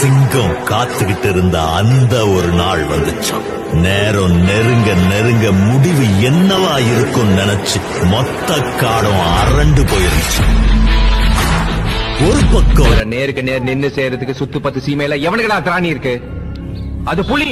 சிங்கம் காத்துக்கிட்டு இருந்த அந்த ஒரு நாள் வந்துச்சான் நேரம் நெருங்க நெருங்க முடிவு என்னவா இருக்கும் நினைச்சு மொத்த காடும் அரண்டு போயிருச்சு ஒரு பக்கம் நேருக்கு நேர் நின்னு செய்யறதுக்கு சுத்து பத்து சீமையில எவனுக்குடா திராணி இருக்கு? அது புலி.